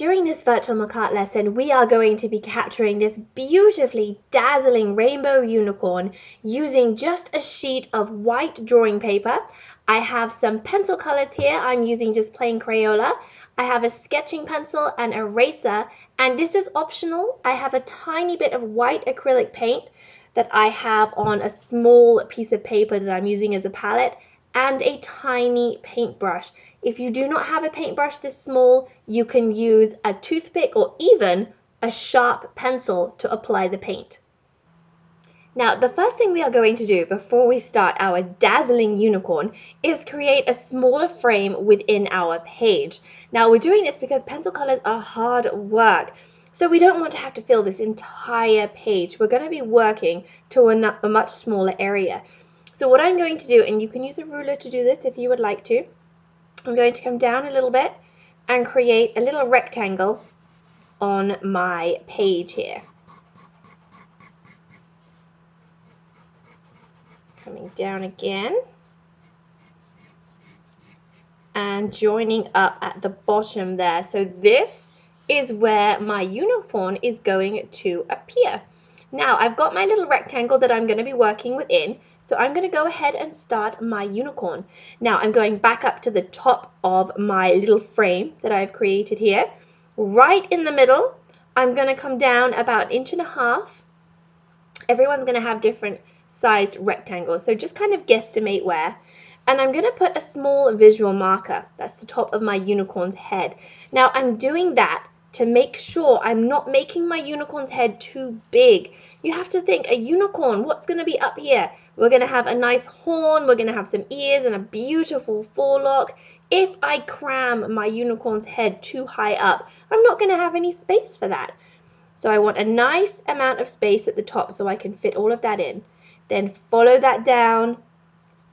During this virtual art lesson, we are going to be capturing this beautifully dazzling rainbow unicorn using just a sheet of white drawing paper. I have some pencil colors here. I'm using just plain Crayola. I have a sketching pencil and eraser, and this is optional. I have a tiny bit of white acrylic paint that I have on a small piece of paper that I'm using as a palette and a tiny paintbrush. If you do not have a paintbrush this small, you can use a toothpick or even a sharp pencil to apply the paint. Now, the first thing we are going to do before we start our dazzling unicorn is create a smaller frame within our page. Now, we're doing this because pencil colors are hard work. So we don't want to have to fill this entire page. We're going to be working to a, a much smaller area. So what I'm going to do, and you can use a ruler to do this if you would like to, I'm going to come down a little bit and create a little rectangle on my page here. Coming down again and joining up at the bottom there. So this is where my unicorn is going to appear. Now I've got my little rectangle that I'm going to be working within. So I'm going to go ahead and start my unicorn. Now I'm going back up to the top of my little frame that I've created here. Right in the middle, I'm going to come down about an inch and a half. Everyone's going to have different sized rectangles. So just kind of guesstimate where. And I'm going to put a small visual marker. That's the top of my unicorn's head. Now I'm doing that to make sure I'm not making my unicorn's head too big. You have to think a unicorn, what's going to be up here? We're going to have a nice horn, we're going to have some ears and a beautiful forelock. If I cram my unicorn's head too high up, I'm not going to have any space for that. So I want a nice amount of space at the top so I can fit all of that in. Then follow that down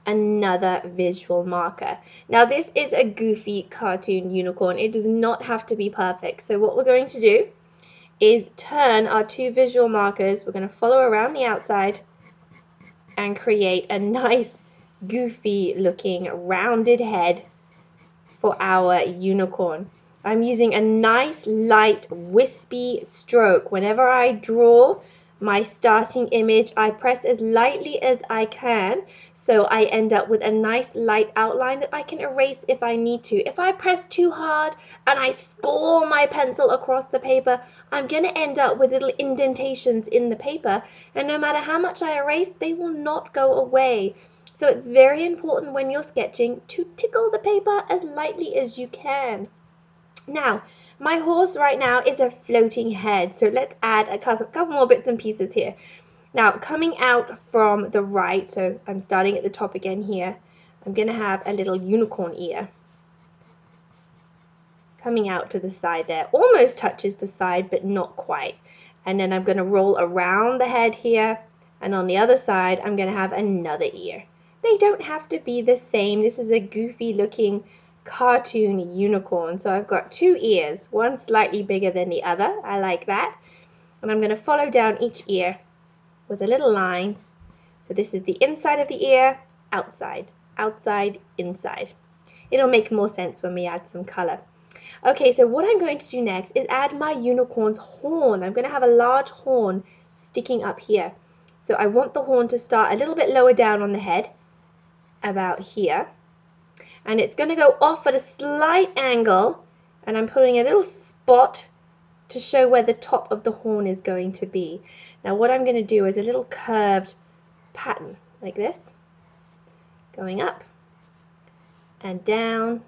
another visual marker. Now this is a goofy cartoon unicorn. It does not have to be perfect. So what we're going to do is turn our two visual markers. We're going to follow around the outside and create a nice goofy looking rounded head for our unicorn. I'm using a nice light wispy stroke. Whenever I draw my starting image. I press as lightly as I can so I end up with a nice light outline that I can erase if I need to. If I press too hard and I score my pencil across the paper, I'm going to end up with little indentations in the paper and no matter how much I erase, they will not go away. So it's very important when you're sketching to tickle the paper as lightly as you can. Now, my horse right now is a floating head, so let's add a couple more bits and pieces here. Now, coming out from the right, so I'm starting at the top again here, I'm going to have a little unicorn ear coming out to the side there. Almost touches the side, but not quite. And then I'm going to roll around the head here, and on the other side, I'm going to have another ear. They don't have to be the same. This is a goofy looking cartoon unicorn. So I've got two ears, one slightly bigger than the other. I like that. And I'm going to follow down each ear with a little line. So this is the inside of the ear, outside, outside, inside. It'll make more sense when we add some color. Okay, so what I'm going to do next is add my unicorn's horn. I'm going to have a large horn sticking up here. So I want the horn to start a little bit lower down on the head, about here and it's going to go off at a slight angle and I'm putting a little spot to show where the top of the horn is going to be. Now what I'm going to do is a little curved pattern like this going up and down.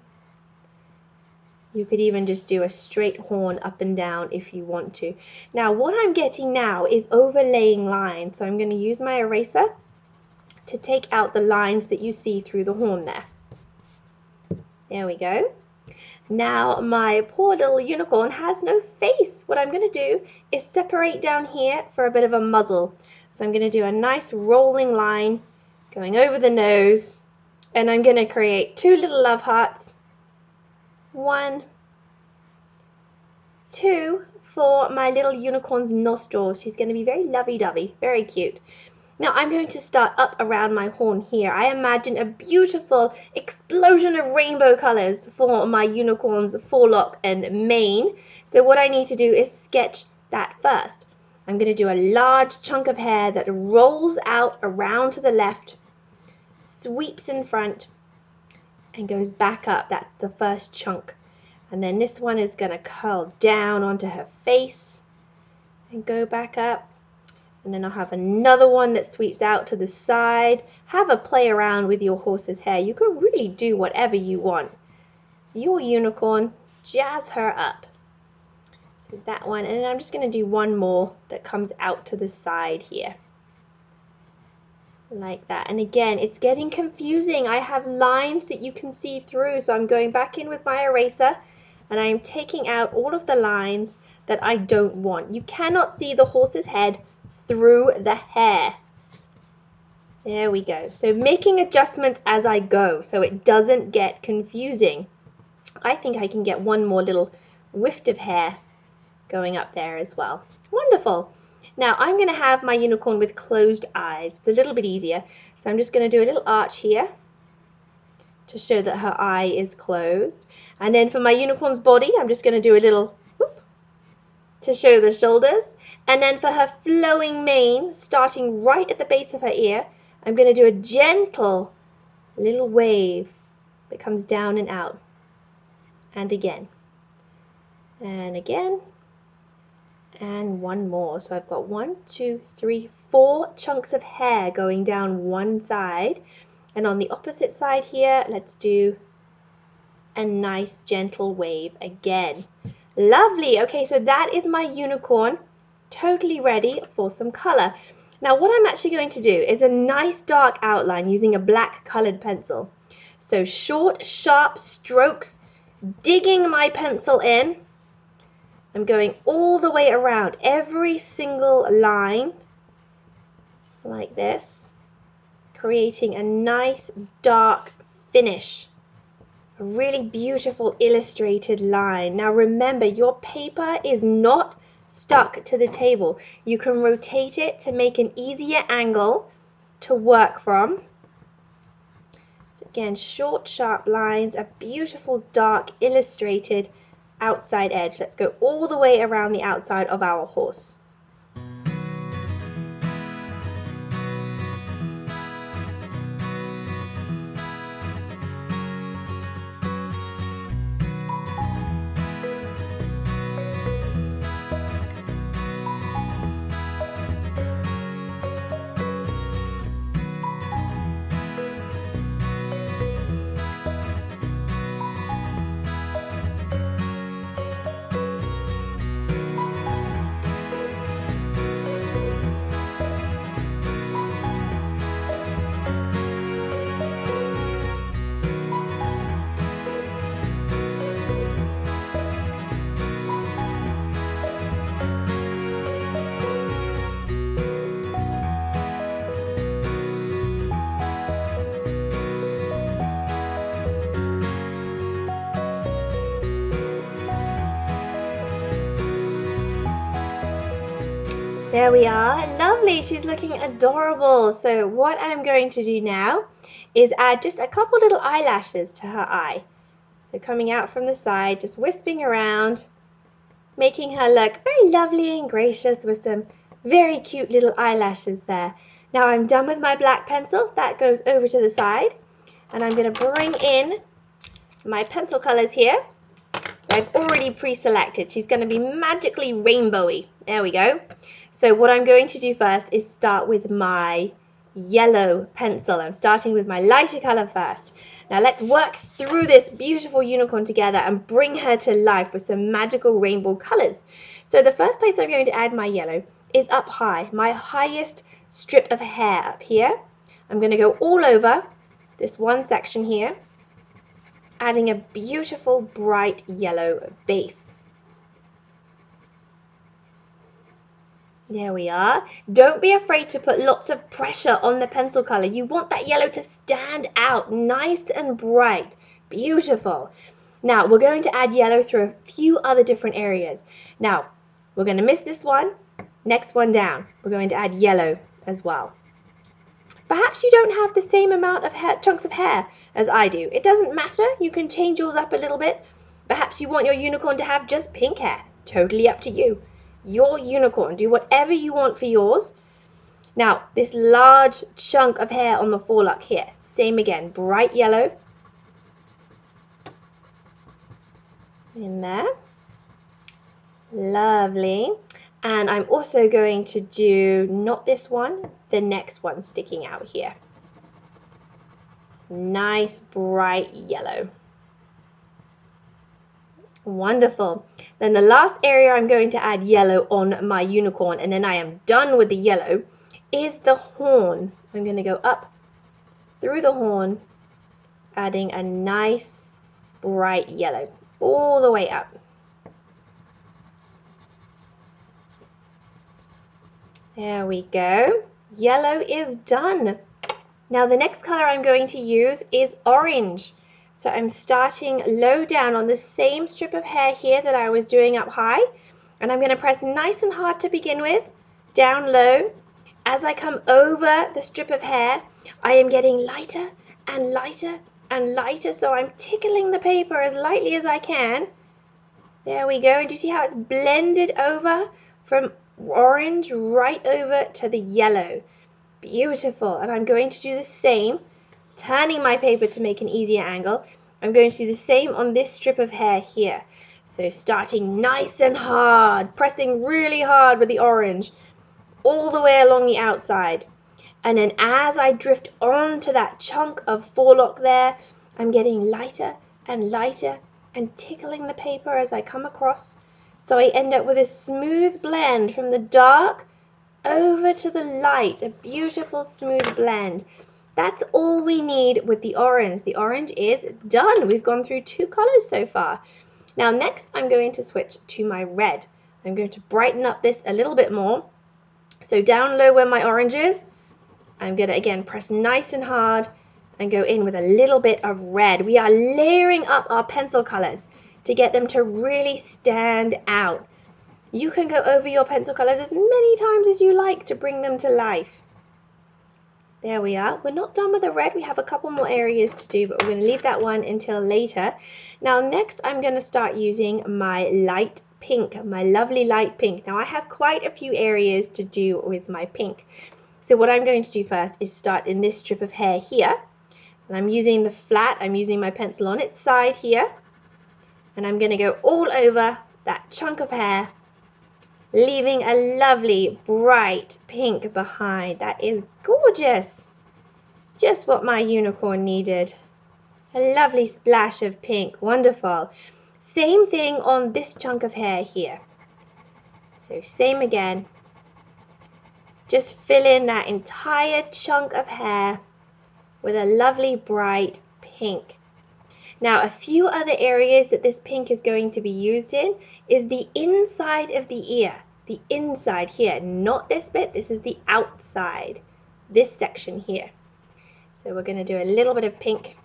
You could even just do a straight horn up and down if you want to. Now what I'm getting now is overlaying lines. So I'm going to use my eraser to take out the lines that you see through the horn there. There we go. Now my poor little unicorn has no face. What I'm going to do is separate down here for a bit of a muzzle. So I'm going to do a nice rolling line going over the nose and I'm going to create two little love hearts. One, two for my little unicorn's nostrils. She's going to be very lovey-dovey, very cute. Now I'm going to start up around my horn here. I imagine a beautiful explosion of rainbow colors for my unicorn's forelock and mane. So what I need to do is sketch that first. I'm going to do a large chunk of hair that rolls out around to the left, sweeps in front, and goes back up. That's the first chunk. And then this one is going to curl down onto her face and go back up. And then I'll have another one that sweeps out to the side. Have a play around with your horse's hair. You can really do whatever you want. Your unicorn, jazz her up. So that one, and I'm just going to do one more that comes out to the side here. Like that. And again, it's getting confusing. I have lines that you can see through. So I'm going back in with my eraser and I am taking out all of the lines that I don't want. You cannot see the horse's head through the hair. There we go. So making adjustments as I go so it doesn't get confusing. I think I can get one more little whift of hair going up there as well. Wonderful. Now I'm going to have my unicorn with closed eyes. It's a little bit easier. So I'm just going to do a little arch here to show that her eye is closed. And then for my unicorn's body, I'm just going to do a little to show the shoulders. And then for her flowing mane, starting right at the base of her ear, I'm going to do a gentle little wave that comes down and out. And again. And again. And one more. So I've got one, two, three, four chunks of hair going down one side. And on the opposite side here, let's do a nice gentle wave again. Lovely. Okay, so that is my unicorn totally ready for some color. Now what I'm actually going to do is a nice dark outline using a black colored pencil. So short, sharp strokes, digging my pencil in. I'm going all the way around every single line like this creating a nice dark finish. Really beautiful illustrated line. Now remember, your paper is not stuck to the table. You can rotate it to make an easier angle to work from. So again, short, sharp lines, a beautiful, dark, illustrated outside edge. Let's go all the way around the outside of our horse. There we are. Lovely. She's looking adorable. So what I'm going to do now is add just a couple little eyelashes to her eye. So coming out from the side, just wisping around, making her look very lovely and gracious with some very cute little eyelashes there. Now I'm done with my black pencil. That goes over to the side. And I'm going to bring in my pencil colors here. I've already pre-selected. She's going to be magically rainbowy. There we go. So what I'm going to do first is start with my yellow pencil. I'm starting with my lighter color first. Now let's work through this beautiful unicorn together and bring her to life with some magical rainbow colors. So the first place I'm going to add my yellow is up high, my highest strip of hair up here. I'm going to go all over this one section here, adding a beautiful bright yellow base. There we are. Don't be afraid to put lots of pressure on the pencil color. You want that yellow to stand out nice and bright. Beautiful. Now, we're going to add yellow through a few other different areas. Now, we're going to miss this one. Next one down. We're going to add yellow as well. Perhaps you don't have the same amount of hair, chunks of hair as I do. It doesn't matter. You can change yours up a little bit. Perhaps you want your unicorn to have just pink hair. Totally up to you. Your unicorn. Do whatever you want for yours. Now, this large chunk of hair on the forelock here. Same again. Bright yellow. In there. Lovely. And I'm also going to do not this one, the next one sticking out here. Nice bright yellow. Wonderful. Then the last area I'm going to add yellow on my unicorn and then I am done with the yellow is the horn. I'm going to go up through the horn adding a nice bright yellow all the way up. There we go. Yellow is done. Now the next color I'm going to use is orange. So I'm starting low down on the same strip of hair here that I was doing up high. And I'm going to press nice and hard to begin with, down low. As I come over the strip of hair, I am getting lighter and lighter and lighter. So I'm tickling the paper as lightly as I can. There we go. And do you see how it's blended over from orange right over to the yellow. Beautiful. And I'm going to do the same, turning my paper to make an easier angle. I'm going to do the same on this strip of hair here. So starting nice and hard, pressing really hard with the orange all the way along the outside. And then as I drift onto that chunk of forelock there, I'm getting lighter and lighter and tickling the paper as I come across. So I end up with a smooth blend from the dark over to the light, a beautiful smooth blend. That's all we need with the orange. The orange is done. We've gone through two colors so far. Now next I'm going to switch to my red. I'm going to brighten up this a little bit more. So down low where my orange is, I'm going to again press nice and hard and go in with a little bit of red. We are layering up our pencil colors to get them to really stand out. You can go over your pencil colours as many times as you like to bring them to life. There we are. We're not done with the red. We have a couple more areas to do, but we're going to leave that one until later. Now, next I'm going to start using my light pink, my lovely light pink. Now, I have quite a few areas to do with my pink. So what I'm going to do first is start in this strip of hair here. And I'm using the flat, I'm using my pencil on its side here and I'm going to go all over that chunk of hair leaving a lovely bright pink behind. That is gorgeous. Just what my unicorn needed. A lovely splash of pink. Wonderful. Same thing on this chunk of hair here. So same again. Just fill in that entire chunk of hair with a lovely bright pink. Now, a few other areas that this pink is going to be used in is the inside of the ear. The inside here, not this bit, this is the outside, this section here. So we're going to do a little bit of pink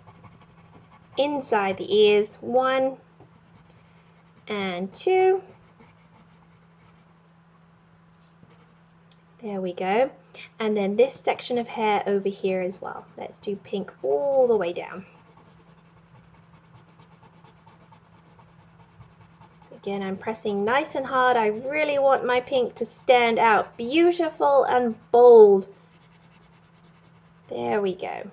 inside the ears. One and two. There we go. And then this section of hair over here as well. Let's do pink all the way down. Again, I'm pressing nice and hard. I really want my pink to stand out. Beautiful and bold. There we go.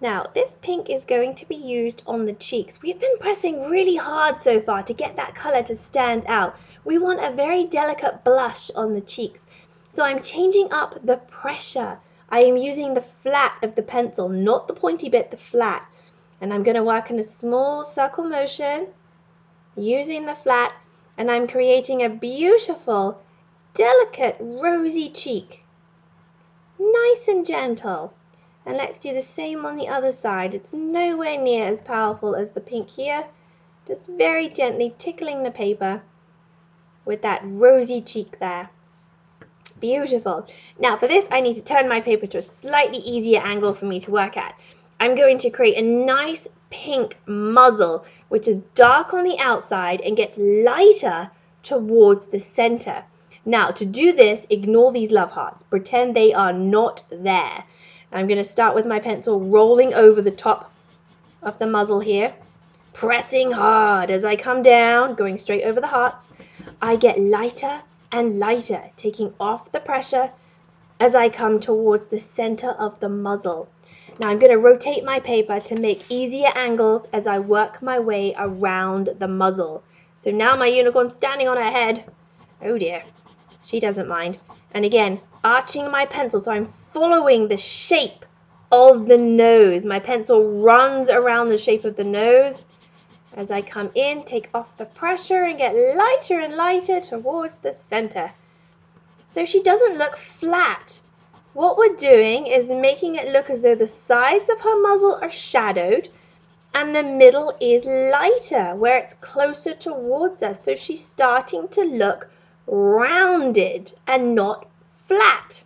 Now, this pink is going to be used on the cheeks. We've been pressing really hard so far to get that color to stand out. We want a very delicate blush on the cheeks. So I'm changing up the pressure. I am using the flat of the pencil, not the pointy bit, the flat. And I'm going to work in a small circle motion using the flat and I'm creating a beautiful, delicate, rosy cheek. Nice and gentle. And let's do the same on the other side. It's nowhere near as powerful as the pink here. Just very gently tickling the paper with that rosy cheek there. Beautiful. Now for this, I need to turn my paper to a slightly easier angle for me to work at. I'm going to create a nice pink muzzle, which is dark on the outside and gets lighter towards the center. Now, to do this, ignore these love hearts. Pretend they are not there. I'm going to start with my pencil rolling over the top of the muzzle here, pressing hard as I come down, going straight over the hearts. I get lighter and lighter, taking off the pressure as I come towards the center of the muzzle. Now I'm going to rotate my paper to make easier angles as I work my way around the muzzle. So now my unicorn's standing on her head. Oh dear, she doesn't mind. And again, arching my pencil so I'm following the shape of the nose. My pencil runs around the shape of the nose. As I come in, take off the pressure and get lighter and lighter towards the center. So she doesn't look flat. What we're doing is making it look as though the sides of her muzzle are shadowed and the middle is lighter where it's closer towards us. So she's starting to look rounded and not flat.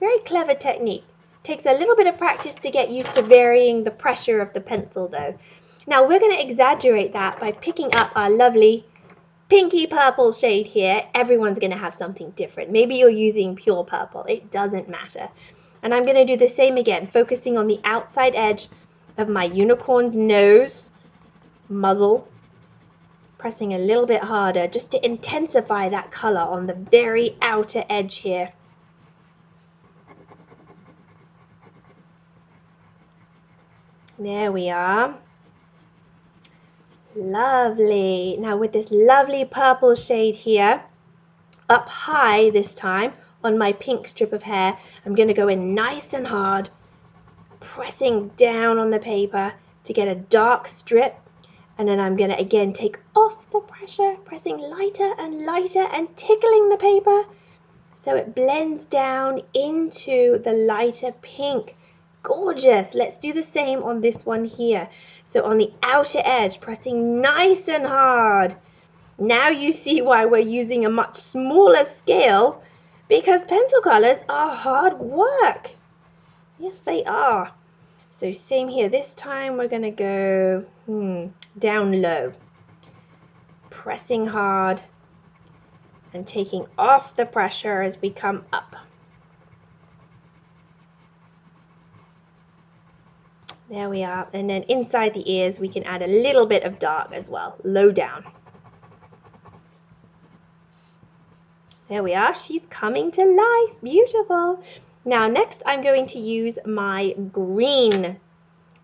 Very clever technique. Takes a little bit of practice to get used to varying the pressure of the pencil though. Now we're going to exaggerate that by picking up our lovely pinky purple shade here, everyone's going to have something different. Maybe you're using pure purple. It doesn't matter. And I'm going to do the same again, focusing on the outside edge of my unicorn's nose, muzzle, pressing a little bit harder just to intensify that color on the very outer edge here. There we are. Lovely. Now with this lovely purple shade here, up high this time on my pink strip of hair, I'm going to go in nice and hard, pressing down on the paper to get a dark strip. And then I'm going to again take off the pressure, pressing lighter and lighter and tickling the paper so it blends down into the lighter pink. Gorgeous. Let's do the same on this one here. So on the outer edge, pressing nice and hard. Now you see why we're using a much smaller scale because pencil colors are hard work. Yes, they are. So same here. This time we're going to go hmm, down low. Pressing hard and taking off the pressure as we come up. There we are. And then inside the ears, we can add a little bit of dark as well, low down. There we are. She's coming to life. Beautiful. Now, next I'm going to use my green.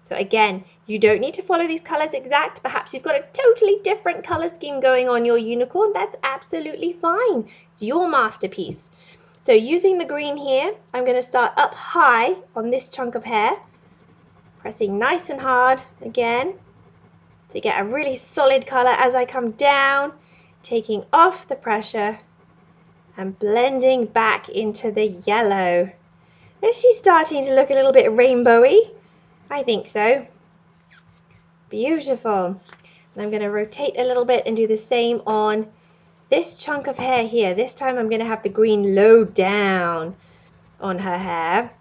So again, you don't need to follow these colors exact. Perhaps you've got a totally different color scheme going on your unicorn. That's absolutely fine. It's your masterpiece. So using the green here, I'm going to start up high on this chunk of hair pressing nice and hard again to get a really solid color as I come down, taking off the pressure and blending back into the yellow. Is she starting to look a little bit rainbowy? I think so. Beautiful. And I'm going to rotate a little bit and do the same on this chunk of hair here. This time I'm going to have the green low down on her hair.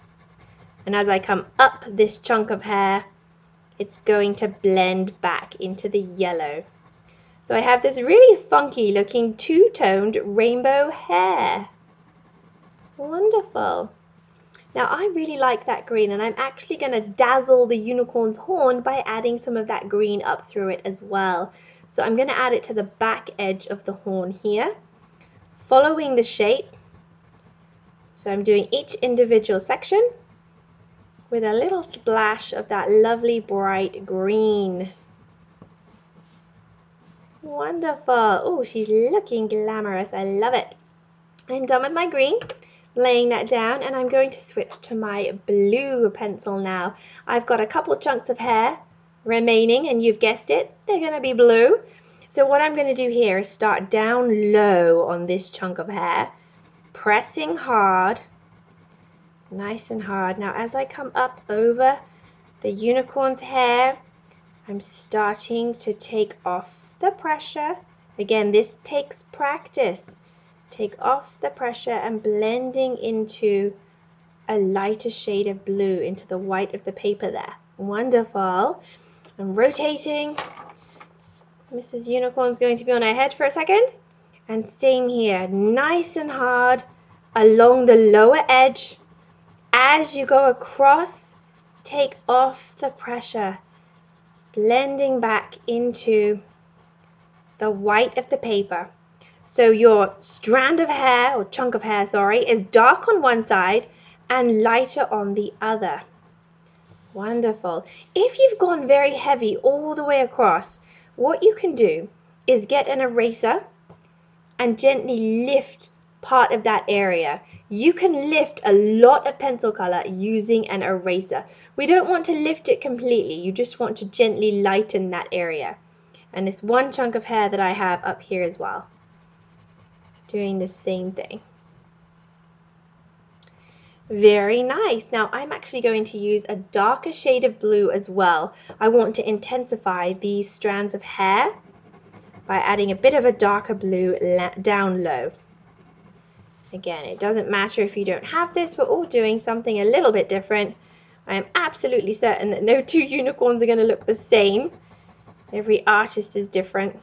And as I come up this chunk of hair, it's going to blend back into the yellow. So I have this really funky looking two-toned rainbow hair. Wonderful. Now I really like that green and I'm actually going to dazzle the unicorn's horn by adding some of that green up through it as well. So I'm going to add it to the back edge of the horn here, following the shape. So I'm doing each individual section with a little splash of that lovely bright green. Wonderful. Oh, she's looking glamorous. I love it. I'm done with my green, laying that down, and I'm going to switch to my blue pencil now. I've got a couple chunks of hair remaining, and you've guessed it, they're going to be blue. So what I'm going to do here is start down low on this chunk of hair, pressing hard nice and hard. Now as I come up over the unicorn's hair, I'm starting to take off the pressure. Again, this takes practice. Take off the pressure and blending into a lighter shade of blue into the white of the paper there. Wonderful. I'm rotating. Mrs. Unicorn's going to be on her head for a second. And same here, nice and hard along the lower edge. As you go across, take off the pressure, blending back into the white of the paper. So your strand of hair, or chunk of hair, sorry, is dark on one side and lighter on the other. Wonderful. If you've gone very heavy all the way across, what you can do is get an eraser and gently lift part of that area. You can lift a lot of pencil color using an eraser. We don't want to lift it completely. You just want to gently lighten that area. And this one chunk of hair that I have up here as well. Doing the same thing. Very nice. Now I'm actually going to use a darker shade of blue as well. I want to intensify these strands of hair by adding a bit of a darker blue down low. Again, it doesn't matter if you don't have this, we're all doing something a little bit different. I am absolutely certain that no two unicorns are going to look the same. Every artist is different.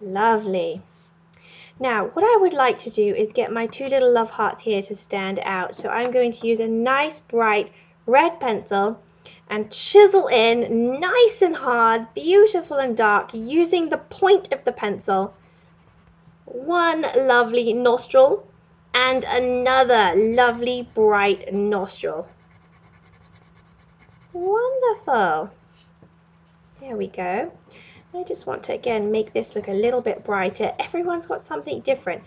Lovely. Now, what I would like to do is get my two little love hearts here to stand out. So I'm going to use a nice bright red pencil and chisel in nice and hard, beautiful and dark, using the point of the pencil. One lovely nostril and another lovely bright nostril. Wonderful. There we go. I just want to again make this look a little bit brighter. Everyone's got something different.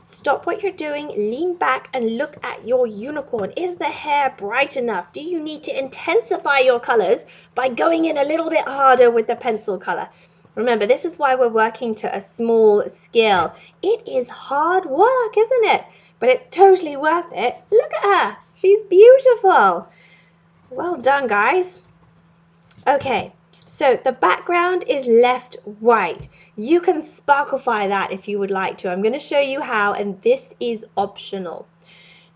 Stop what you're doing, lean back and look at your unicorn. Is the hair bright enough? Do you need to intensify your colors by going in a little bit harder with the pencil color? Remember, this is why we're working to a small scale. It is hard work, isn't it? But it's totally worth it. Look at her. She's beautiful. Well done, guys. Okay, so the background is left white. You can sparklify that if you would like to. I'm going to show you how, and this is optional.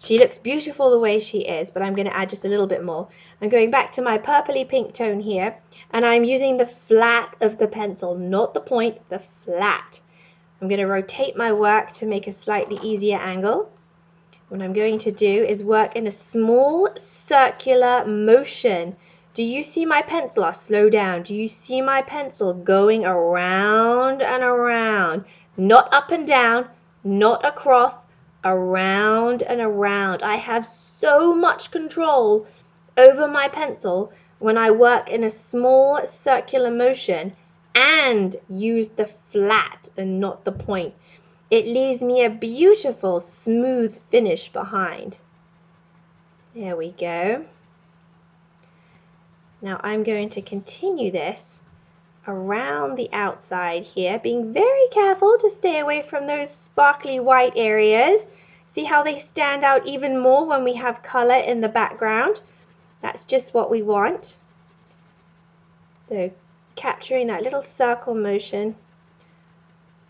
She looks beautiful the way she is, but I'm going to add just a little bit more. I'm going back to my purpley pink tone here, and I'm using the flat of the pencil, not the point, the flat. I'm going to rotate my work to make a slightly easier angle. What I'm going to do is work in a small circular motion do you see my pencil? I'll slow down. Do you see my pencil going around and around? Not up and down, not across, around and around. I have so much control over my pencil when I work in a small circular motion and use the flat and not the point. It leaves me a beautiful smooth finish behind. There we go. Now I'm going to continue this around the outside here, being very careful to stay away from those sparkly white areas. See how they stand out even more when we have color in the background? That's just what we want. So capturing that little circle motion.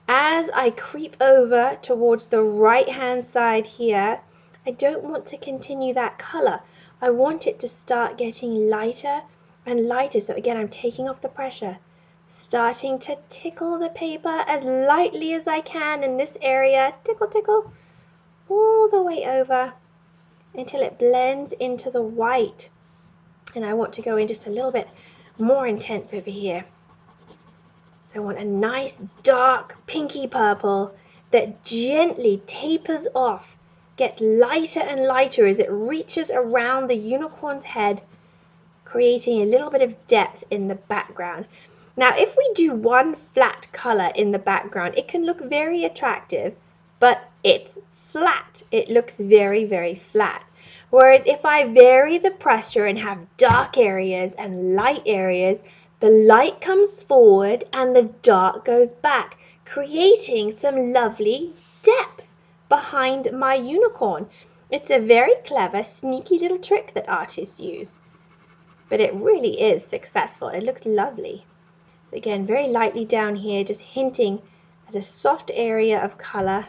As I creep over towards the right hand side here, I don't want to continue that color. I want it to start getting lighter and lighter. So again, I'm taking off the pressure, starting to tickle the paper as lightly as I can in this area, tickle, tickle, all the way over until it blends into the white. And I want to go in just a little bit more intense over here. So I want a nice dark pinky purple that gently tapers off, gets lighter and lighter as it reaches around the unicorn's head creating a little bit of depth in the background. Now, if we do one flat color in the background, it can look very attractive, but it's flat. It looks very, very flat. Whereas if I vary the pressure and have dark areas and light areas, the light comes forward and the dark goes back, creating some lovely depth behind my unicorn. It's a very clever, sneaky little trick that artists use but it really is successful. It looks lovely. So again, very lightly down here, just hinting at a soft area of color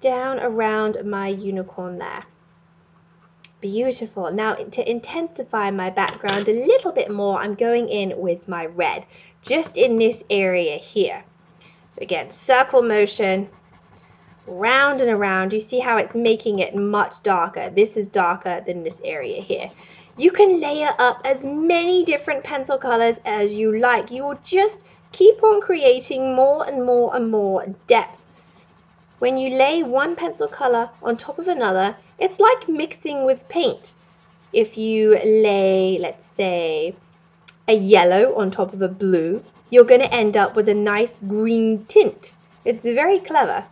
down around my unicorn there. Beautiful. Now to intensify my background a little bit more, I'm going in with my red, just in this area here. So again, circle motion, round and around. You see how it's making it much darker. This is darker than this area here. You can layer up as many different pencil colors as you like. You will just keep on creating more and more and more depth. When you lay one pencil color on top of another, it's like mixing with paint. If you lay, let's say, a yellow on top of a blue, you're going to end up with a nice green tint. It's very clever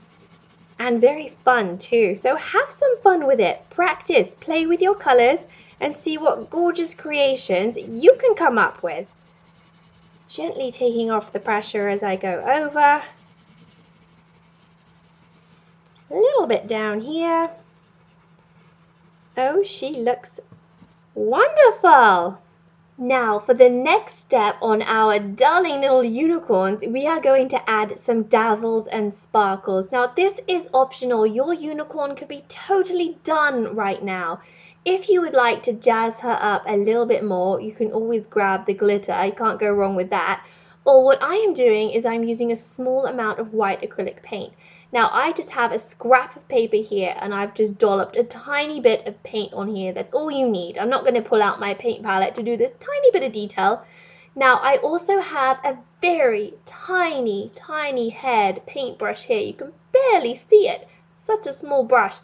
and very fun too. So have some fun with it. Practice, play with your colors, and see what gorgeous creations you can come up with. Gently taking off the pressure as I go over. A little bit down here. Oh, she looks wonderful. Now, for the next step on our darling little unicorns, we are going to add some dazzles and sparkles. Now, this is optional. Your unicorn could be totally done right now. If you would like to jazz her up a little bit more, you can always grab the glitter. You can't go wrong with that. Or what I am doing is I'm using a small amount of white acrylic paint. Now I just have a scrap of paper here and I've just dolloped a tiny bit of paint on here. That's all you need. I'm not going to pull out my paint palette to do this tiny bit of detail. Now I also have a very tiny, tiny head paintbrush here. You can barely see it. Such a small brush.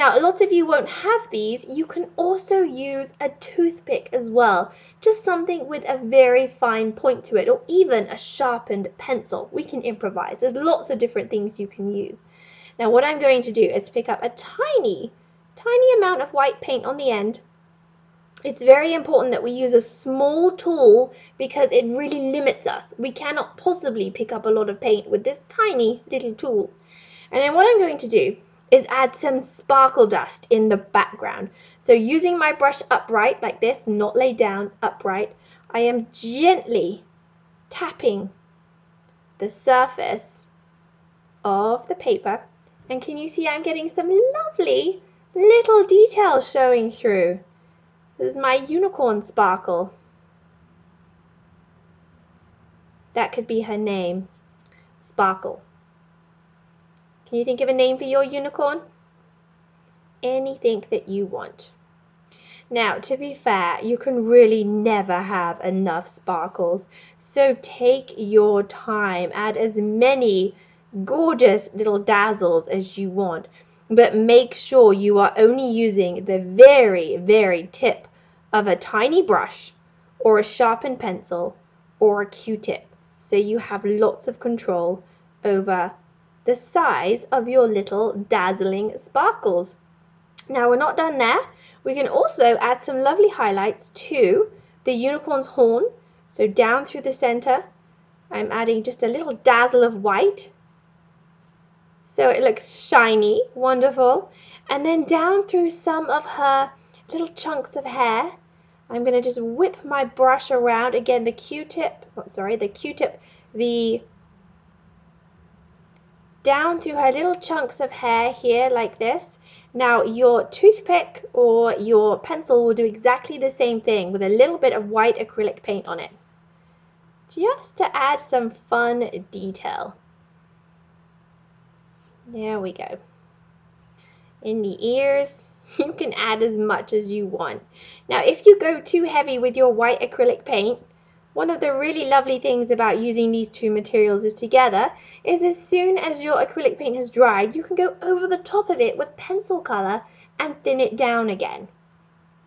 Now, a lot of you won't have these. You can also use a toothpick as well, just something with a very fine point to it, or even a sharpened pencil. We can improvise. There's lots of different things you can use. Now, what I'm going to do is pick up a tiny, tiny amount of white paint on the end. It's very important that we use a small tool because it really limits us. We cannot possibly pick up a lot of paint with this tiny little tool. And then what I'm going to do is add some sparkle dust in the background. So using my brush upright like this, not laid down, upright, I am gently tapping the surface of the paper. And can you see I'm getting some lovely little details showing through. This is my unicorn sparkle. That could be her name, Sparkle. Can you think of a name for your unicorn? Anything that you want. Now, to be fair, you can really never have enough sparkles. So take your time. Add as many gorgeous little dazzles as you want. But make sure you are only using the very, very tip of a tiny brush or a sharpened pencil or a Q-tip. So you have lots of control over the size of your little dazzling sparkles. Now we're not done there. We can also add some lovely highlights to the unicorn's horn. So down through the center, I'm adding just a little dazzle of white. So it looks shiny, wonderful. And then down through some of her little chunks of hair, I'm going to just whip my brush around. Again, the Q-tip, oh, sorry, the Q-tip, the down through her little chunks of hair here like this. Now your toothpick or your pencil will do exactly the same thing with a little bit of white acrylic paint on it. Just to add some fun detail. There we go. In the ears, you can add as much as you want. Now if you go too heavy with your white acrylic paint, one of the really lovely things about using these two materials together is as soon as your acrylic paint has dried, you can go over the top of it with pencil color and thin it down again.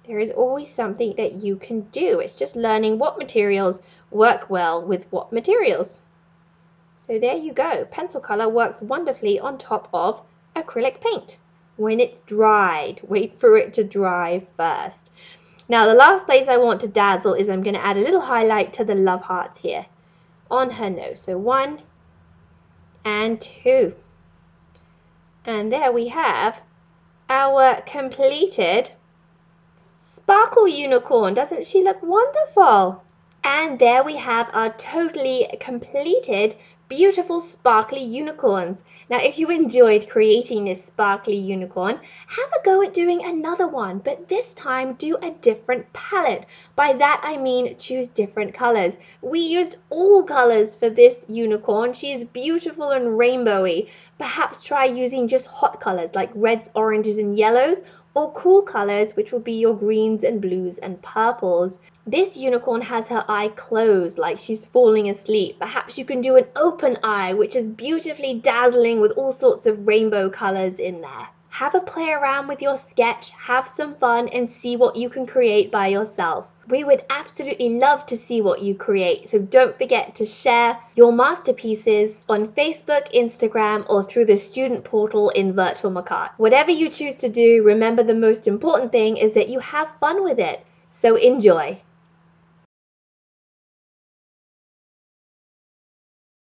There is always something that you can do. It's just learning what materials work well with what materials. So there you go. Pencil color works wonderfully on top of acrylic paint when it's dried. Wait for it to dry first. Now the last place I want to dazzle is I'm going to add a little highlight to the love hearts here on her nose. So one and two. And there we have our completed sparkle unicorn. Doesn't she look wonderful? And there we have our totally completed beautiful sparkly unicorns. Now, if you enjoyed creating this sparkly unicorn, have a go at doing another one, but this time do a different palette. By that I mean choose different colors. We used all colors for this unicorn. She's beautiful and rainbowy. Perhaps try using just hot colors like reds, oranges, and yellows, or cool colors, which will be your greens and blues and purples. This unicorn has her eye closed, like she's falling asleep. Perhaps you can do an open eye, which is beautifully dazzling with all sorts of rainbow colors in there. Have a play around with your sketch, have some fun, and see what you can create by yourself. We would absolutely love to see what you create, so don't forget to share your masterpieces on Facebook, Instagram, or through the student portal in Virtual McArt. Whatever you choose to do, remember the most important thing is that you have fun with it. So enjoy.